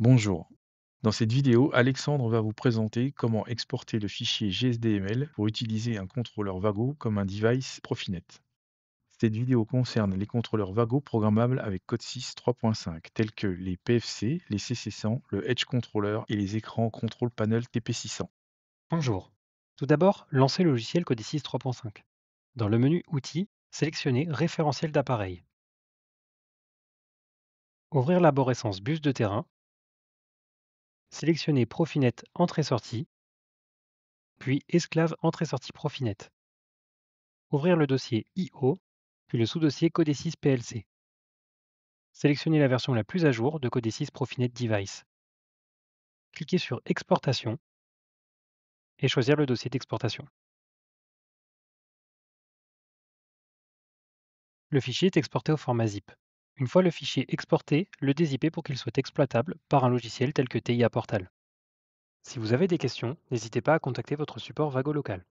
Bonjour. Dans cette vidéo, Alexandre va vous présenter comment exporter le fichier GSDML pour utiliser un contrôleur Vago comme un device Profinet. Cette vidéo concerne les contrôleurs Vago programmables avec code 6 3.5, tels que les PFC, les CC100, le Edge Controller et les écrans Control Panel TP600. Bonjour. Tout d'abord, lancez le logiciel Codesys 3.5. Dans le menu Outils, sélectionnez Référentiel d'appareil. Ouvrir l'arborescence bus de terrain. Sélectionnez Profinet Entrée-sortie, puis Esclave Entrée-sortie Profinet. Ouvrir le dossier IO, puis le sous-dossier Codesys PLC. Sélectionnez la version la plus à jour de Codesys Profinet Device. Cliquez sur Exportation et choisir le dossier d'exportation. Le fichier est exporté au format zip. Une fois le fichier exporté, le dézipper pour qu'il soit exploitable par un logiciel tel que TIA Portal. Si vous avez des questions, n'hésitez pas à contacter votre support Vago local.